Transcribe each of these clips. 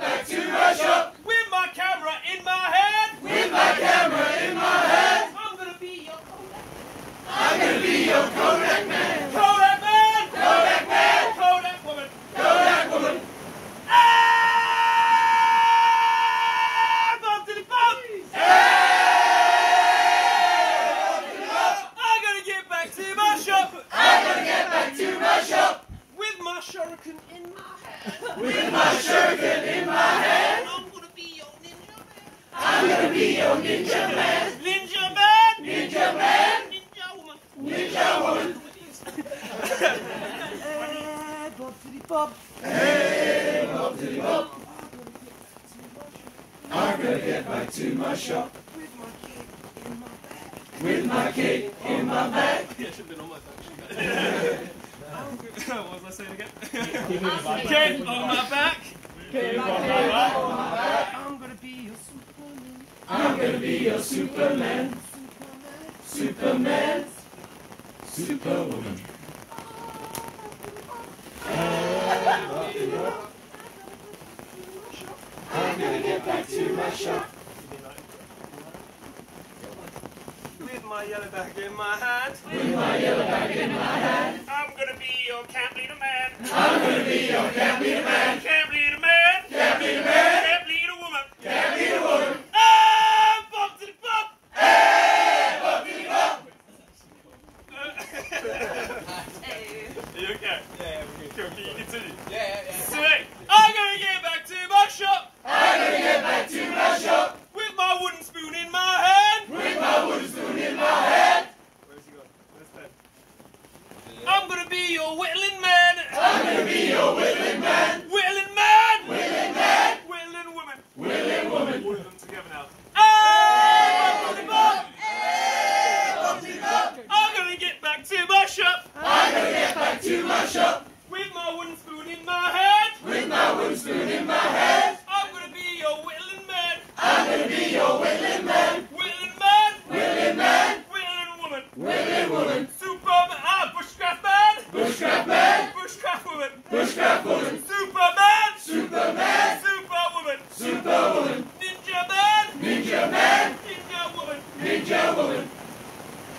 back to With my shuriken in my hand. I'm gonna be your ninja man. I'm gonna be your ninja man. Ninja man. Ninja man. Ninja woman. Ninja woman. Hey, Bob City pop. Hey, Bob City pop. I'm gonna get back to my shop. With my cake in my bag. With my cake in my bag. Again? Cake on my back. Cake on my back. I'm gonna be your Superman. I'm gonna be your Superman. Superman. Superwoman. I'm gonna get back to my shop With my yellow bag in my hand. with my yellow bag in my hand. I'm gonna be your camp leader man. I'm gonna be your camp man. Camp leader man. Camp leader man. Camp leader woman. Camp leader woman. Ah, Bob to the Bob. Hey, Bob Diddy Bob. Are you okay? Yeah, we're good. Cool, can you continue? Yeah, yeah, yeah. Sweet. I'm gonna get back to my shop I'm gonna get back to my shop with my wooden spoon in my hand. with my wooden spoon in my hand. Where's he gone? Where's Ted? I'm gonna be your whittling man. I'm gonna be your whittling man. Whittling man. Whittling man. Whittling woman. Whittling woman. All of them together now. Ah, Bob to the Bob. Bob Diddy Bob. I'm gonna get back to my shop I'm gonna get back to my shop with my wooden spoon in my hand. with my wooden spoon in my hand. I'm gonna be your whittling man. I'm gonna be your whittling man. Whittling man. Whittling man. Whittling woman. Whittling woman. Superman. Ah, bushcraft man. Bushcraft man. Bushcraft woman. Bushcraft woman. Superman. Superman. Superwoman. Superwoman. Ninja man. Ninja man. Ninja woman. Ninja woman.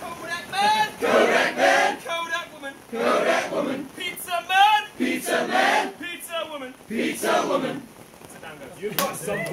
Kodak man. Kodak man. Kodak woman. Kodak woman. Pizza man. Pizza man. Woman. You've got some